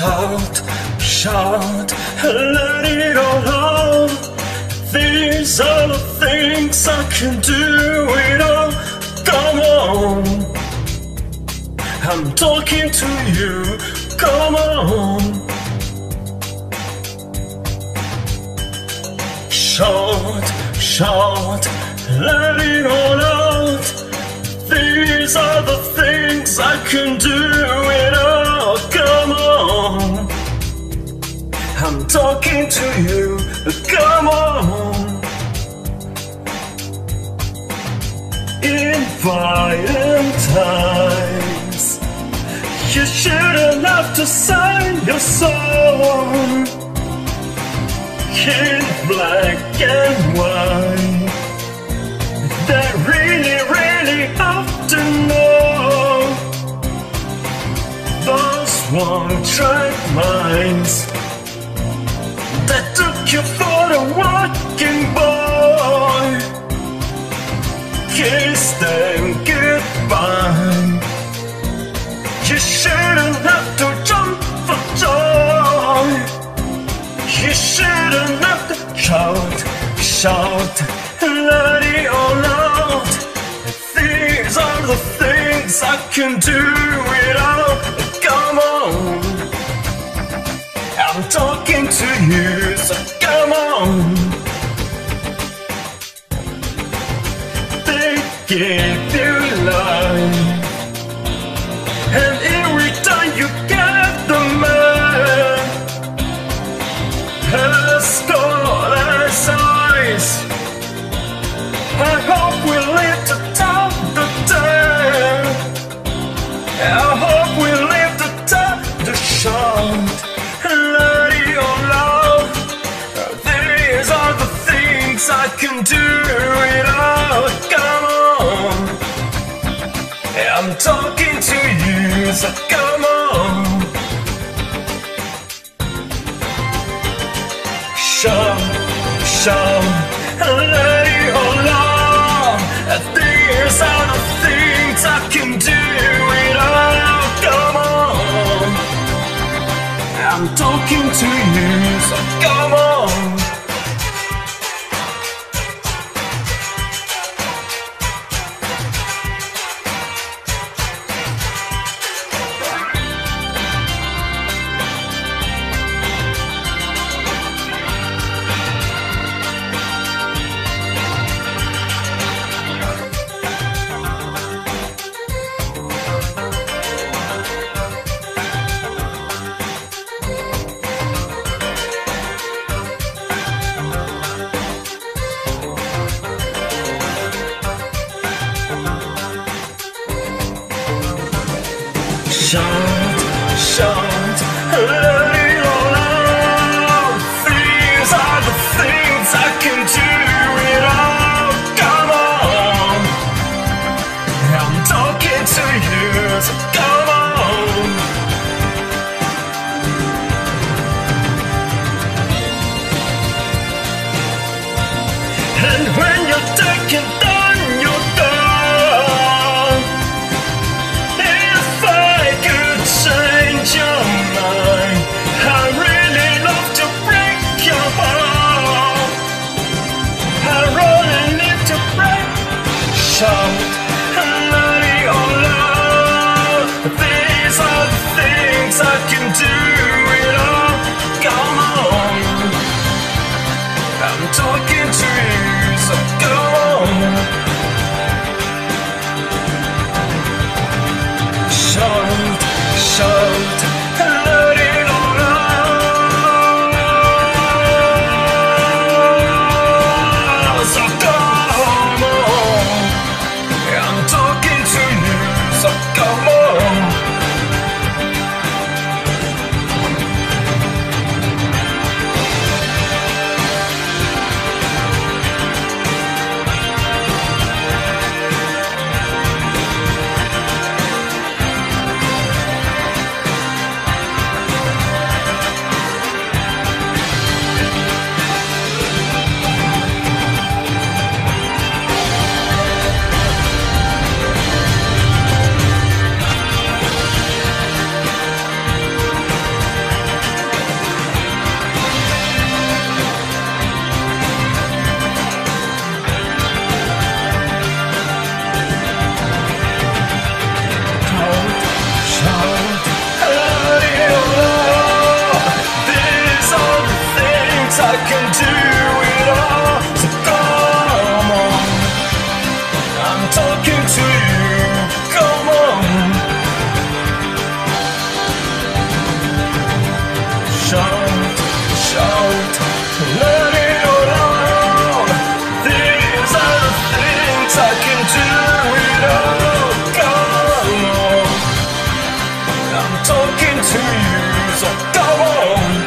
Shout, shout, let it all out. These are the things I can do it all. Come on, I'm talking to you. Come on. Shout, shout, let it all out. These are the things I can do talking to you. Come on. In violent times, you shouldn't have to sign your song. In black and white, they really, really have to know those one-track minds that took you for a walking boy. Kiss them goodbye. You shouldn't have to jump for joy. You shouldn't have to shout, shout, let it all out. These are the things I can do Give you life, and every time you get the man. Has scars eyes. I hope we live to tell the tale. I hope we live to tell the shout. It all out. These are the things I can do I'm talking to you, so come on. Shout, shout, let it all out. These are the things I can do it all. Come on. I'm talking to you, so come on. Shout, shout, let all out. These are the things I can do it all. Come on. I'm talking to you, so come on. And when you're taking shout, shout. Let it all out. These are the things I can do without. Come on, I'm talking to you, so come on.